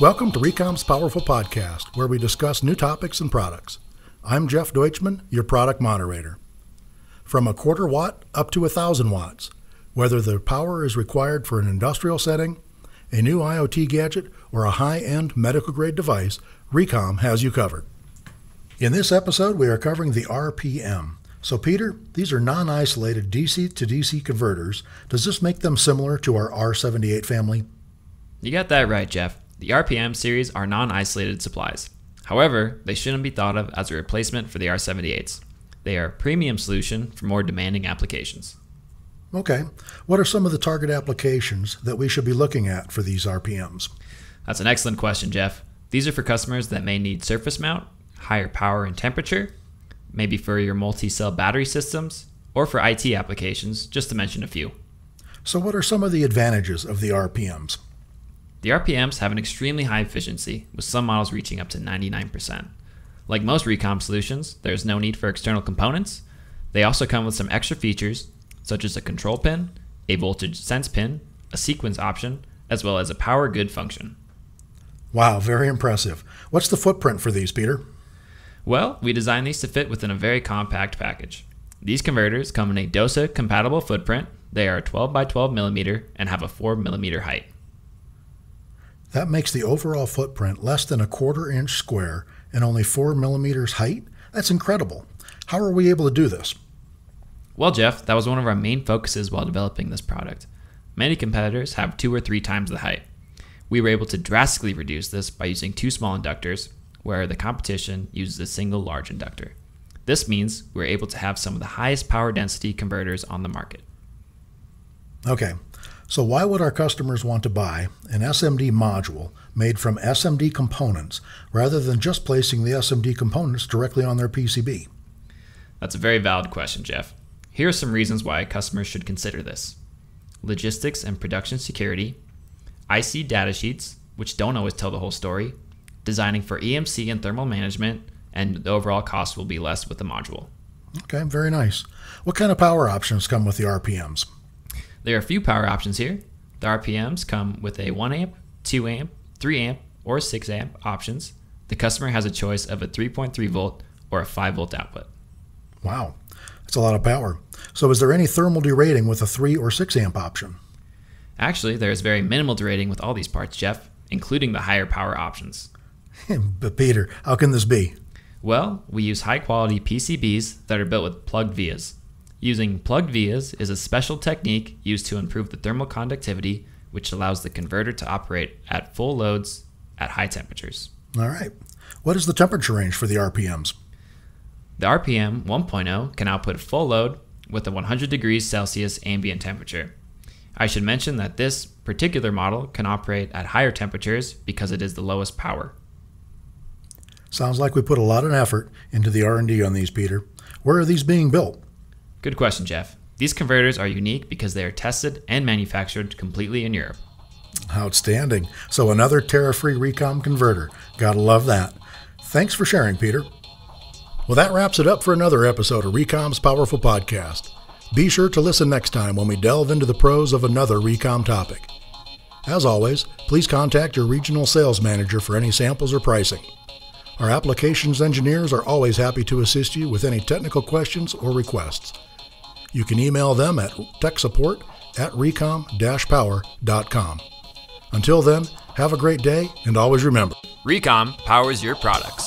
Welcome to Recom's Powerful Podcast, where we discuss new topics and products. I'm Jeff Deutschman, your product moderator. From a quarter watt up to a thousand watts, whether the power is required for an industrial setting, a new IoT gadget, or a high end medical grade device, Recom has you covered. In this episode, we are covering the RPM. So, Peter, these are non isolated DC to DC converters. Does this make them similar to our R78 family? You got that right, Jeff. The RPM series are non isolated supplies. However, they shouldn't be thought of as a replacement for the R78s. They are a premium solution for more demanding applications. Okay. What are some of the target applications that we should be looking at for these RPMs? That's an excellent question, Jeff. These are for customers that may need surface mount, higher power and temperature, maybe for your multi cell battery systems, or for IT applications, just to mention a few. So, what are some of the advantages of the RPMs? The RPMs have an extremely high efficiency, with some models reaching up to 99%. Like most Recom solutions, there is no need for external components. They also come with some extra features, such as a control pin, a voltage sense pin, a sequence option, as well as a power good function. Wow, very impressive. What's the footprint for these, Peter? Well, we designed these to fit within a very compact package. These converters come in a DOSA compatible footprint. They are 12 by 12 millimeter and have a 4 millimeter height. That makes the overall footprint less than a quarter inch square and only 4 millimeters height? That's incredible. How are we able to do this? Well, Jeff, that was one of our main focuses while developing this product. Many competitors have two or three times the height. We were able to drastically reduce this by using two small inductors, where the competition uses a single large inductor. This means we're able to have some of the highest power density converters on the market. Okay, so why would our customers want to buy an SMD module made from SMD components rather than just placing the SMD components directly on their PCB? That's a very valid question, Jeff. Here are some reasons why customers should consider this logistics and production security, IC datasheets, which don't always tell the whole story, designing for EMC and thermal management, and the overall cost will be less with the module. Okay, very nice. What kind of power options come with the RPMs? There are a few power options here. The RPMs come with a 1 amp, 2 amp, 3 amp, or 6 amp options. The customer has a choice of a 3.3 volt or a 5 volt output. Wow, that's a lot of power. So, is there any thermal derating with a 3 or 6 amp option? Actually, there is very minimal derating with all these parts, Jeff, including the higher power options. but, Peter, how can this be? Well, we use high quality PCBs that are built with plugged vias. Using plugged vias is a special technique used to improve the thermal conductivity, which allows the converter to operate at full loads at high temperatures. All right. What is the temperature range for the RPMs? The RPM 1.0 can output full load with a 100 degrees Celsius ambient temperature. I should mention that this particular model can operate at higher temperatures because it is the lowest power. Sounds like we put a lot of effort into the R&D on these, Peter. Where are these being built? Good question, Jeff. These converters are unique because they are tested and manufactured completely in Europe. Outstanding. So another tariff-free Recom converter. Gotta love that. Thanks for sharing, Peter. Well, that wraps it up for another episode of Recom's Powerful Podcast. Be sure to listen next time when we delve into the pros of another Recom topic. As always, please contact your regional sales manager for any samples or pricing. Our applications engineers are always happy to assist you with any technical questions or requests. You can email them at techsupport at recom-power.com. Until then, have a great day and always remember Recom powers your products.